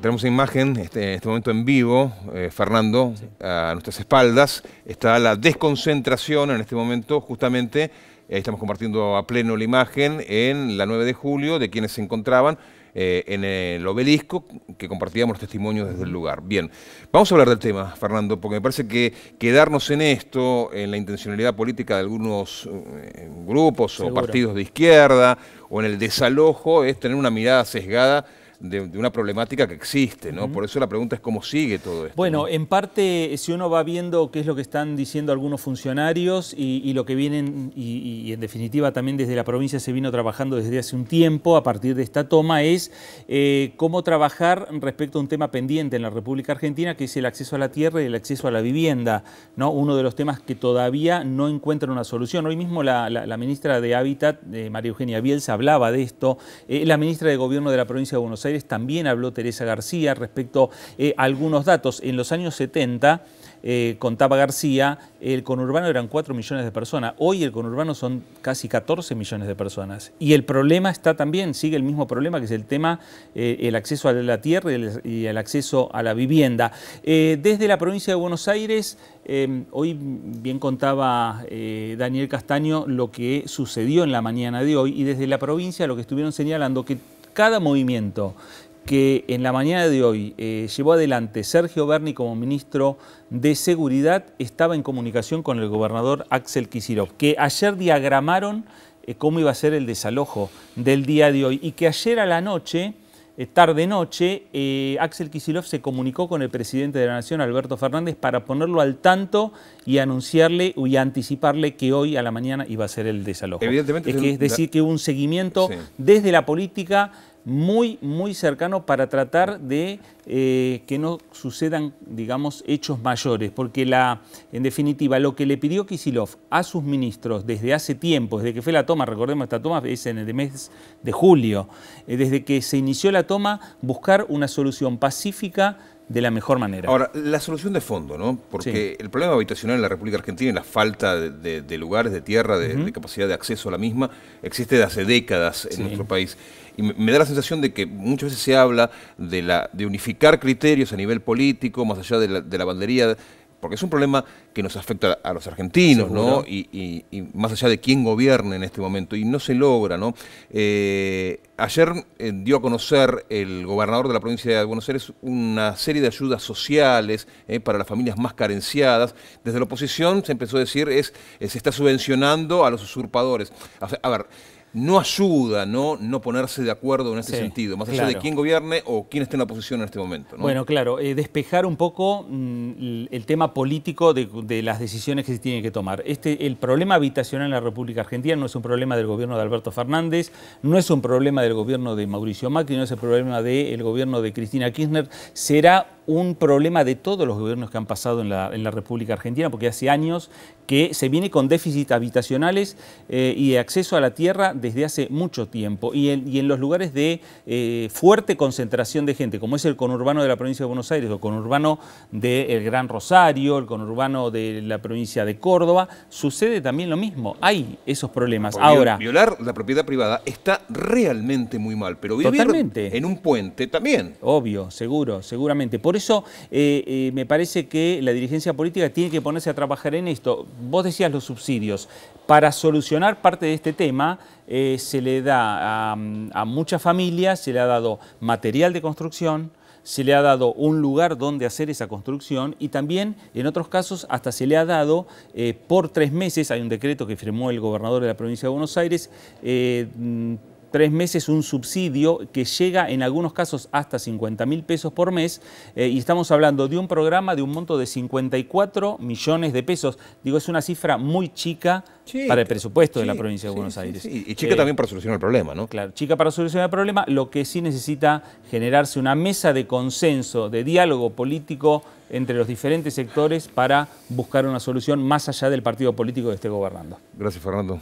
Tenemos imagen este, en este momento en vivo, eh, Fernando, a nuestras espaldas. Está la desconcentración en este momento, justamente, eh, estamos compartiendo a pleno la imagen en la 9 de julio de quienes se encontraban eh, en el obelisco, que compartíamos los testimonios desde el lugar. Bien, vamos a hablar del tema, Fernando, porque me parece que quedarnos en esto, en la intencionalidad política de algunos grupos o partidos de izquierda, o en el desalojo, es tener una mirada sesgada de, una problemática que existe, ¿no? Por eso la pregunta es cómo sigue todo esto. Bueno, en parte, si uno va viendo qué es lo que están diciendo algunos funcionarios y, lo que vienen, y, en definitiva también desde la provincia se vino trabajando desde hace un tiempo a partir de esta toma, es eh, cómo trabajar respecto a un tema pendiente en la República Argentina, que es el acceso a la tierra y el acceso a la vivienda, ¿no? Uno de los temas que todavía no encuentran una solución. Hoy mismo la, ministra de Hábitat, María Eugenia Bielsa, hablaba de esto. Eh, la ministra de Gobierno de la provincia de Buenos Aires también habló Teresa García respecto eh, a algunos datos. En los años 70, eh, contaba García, el conurbano eran 4 millones de personas. Hoy el conurbano son casi 14 millones de personas. Y el problema está también, sigue el mismo problema, que es el tema, eh, el acceso a la tierra y el, acceso a la vivienda. desde la provincia de Buenos Aires, hoy bien contaba Daniel Castaño lo que sucedió en la mañana de hoy, y desde la provincia lo que estuvieron señalando que cada movimiento que en la mañana de hoy eh, llevó adelante Sergio Berni como ministro de Seguridad estaba en comunicación con el gobernador Axel Kicillof, que ayer diagramaron eh, cómo iba a ser el desalojo del día de hoy y que ayer a la noche eh, tarde-noche, eh, Axel Kisilov se comunicó con el presidente de la Nación, Alberto Fernández, para ponerlo al tanto y anunciarle y anticiparle que hoy a la mañana iba a ser el desalojo. Evidentemente. Es, que, es decir, que hubo un seguimiento desde la política muy, muy cercano para tratar de eh, que no sucedan, digamos, hechos mayores, porque la, en definitiva lo que le pidió Kisilov a sus ministros desde hace tiempo, desde que fue la toma, recordemos esta toma es en el mes de julio, eh, desde que se inició la toma, buscar una solución pacífica de la mejor manera. Ahora, la solución de fondo, ¿no? Porque el problema habitacional en la República Argentina y la falta de, lugares, de tierra, de, capacidad de acceso a la misma, existe desde hace décadas en nuestro país. Y me, da la sensación de que muchas veces se habla de, la, de unificar criterios a nivel político, más allá de la, de la bandería porque es un problema que nos afecta a los argentinos, ¿no? Y, más allá de quién gobierne en este momento, y no se logra, ¿no? Eh, ayer eh, dio a conocer el gobernador de la provincia de Buenos Aires una serie de ayudas sociales eh, para las familias más carenciadas. Desde la oposición se empezó a decir es se está subvencionando a los usurpadores. a ver, no ayuda ¿no? no ponerse de acuerdo en ese sentido, más allá de quién gobierne o quién esté en la oposición en este momento. Bueno, claro, eh, despejar un poco mm, el tema político de, las decisiones que se tienen que tomar. Este, el problema habitacional en la República Argentina no es un problema del gobierno de Alberto Fernández, no es un problema del gobierno de Mauricio Macri, no es el problema del gobierno de Cristina Kirchner, será un problema de todos los gobiernos que han pasado en la, en la República Argentina, porque hace años que se viene con déficits habitacionales eh, y de acceso a la tierra desde hace mucho tiempo. Y en, y en los lugares de eh, fuerte concentración de gente, como es el conurbano de la provincia de Buenos Aires, o el conurbano del Gran Rosario, el conurbano de la provincia de Córdoba, sucede también lo mismo. Hay esos problemas. Ahora, violar la propiedad privada está realmente muy mal, pero vivir en un puente también. Obvio, seguro, seguramente. Por eso eh, eh, me parece que la dirigencia política tiene que ponerse a trabajar en esto. Vos decías los subsidios. Para solucionar parte de este tema eh, se le da a, a muchas familias, se le ha dado material de construcción, se le ha dado un lugar donde hacer esa construcción y también en otros casos hasta se le ha dado por tres meses, hay un decreto que firmó el gobernador de la provincia de Buenos Aires, tres meses un subsidio que llega en algunos casos hasta 50 mil pesos por mes eh, y estamos hablando de un programa de un monto de 54 millones de pesos. Digo, es una cifra muy chica para el presupuesto de la provincia de Buenos Aires. Y chica también para solucionar el problema, ¿no? Claro, chica para solucionar el problema, lo que sí necesita generarse una mesa de consenso, de diálogo político entre los diferentes sectores para buscar una solución más allá del partido político que esté gobernando. Gracias, Fernando.